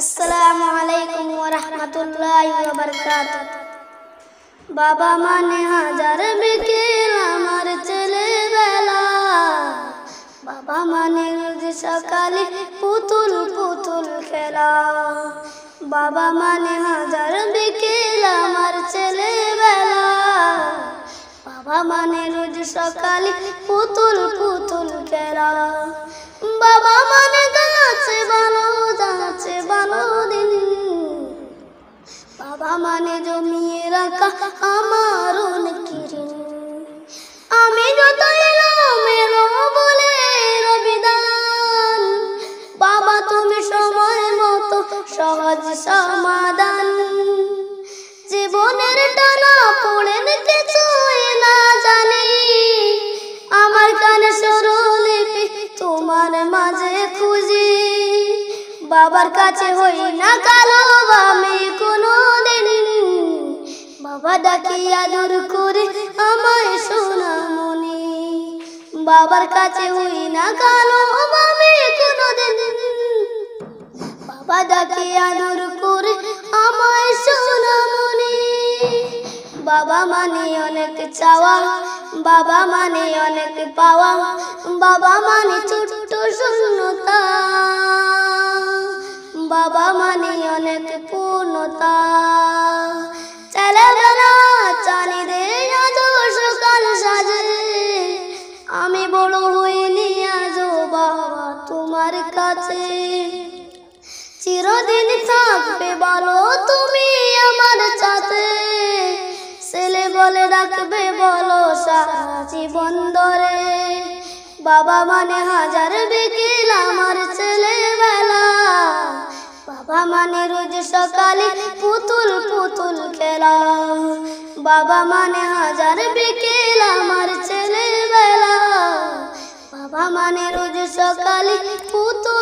আসসালামু আলাইকুম ওয়া রাহমাতুল্লাহি ওয়া বাবা মানে হাজার বিকেল আমার ছেলেবেলা। বাবা মানে সকালে পুতুল পুতুল খেলা। বাবা মানে হাজার বিকেল আমার ছেলেবেলা। বাবা মানে রোজ সকালে পুতুল পুতুল খেলা। মানে জমিয়ে রাখা আমার অনেক। আমি যত এলো বলে রবিদান। বাবা, তুমি সময় মতো সহজ সমাধান। জীবনের টানা পড়েন কিছুই না জানি। আমার কানে স্বরলিপি তোমার মাঝে খুঁজি। বাবার কাছে হই না কালো বাবা ডাকি করে আমায় সোনা মনে। বাবার কাছে হই না কালো আমি কোনোদিন বাবা ডাকি আদর করে আমায় সোনা মনে। বাবা মানে অনেক চাওয়া, বাবা মানে অনেক পাওয়া, বাবা মানে ছোট্ট শূন্যতা। বাবা মানে অনেক পূর্ণতা। বড় হইনি আজ বাবা তোমার কাছে। চিরদিন থাকবে বলো তুমি আমার সাথে। ছেলে বলে রাখবে বলো সারা জীবন ধরে। বাবা মানে হাজার বিকেল আমার ছেলেবেলা। বাবা মানে রোজ সকালে পুতুল পুতুল খেলা। বাবা মানে হাজার বিকেল আমার সকালে পুতুল পুতুল খেলা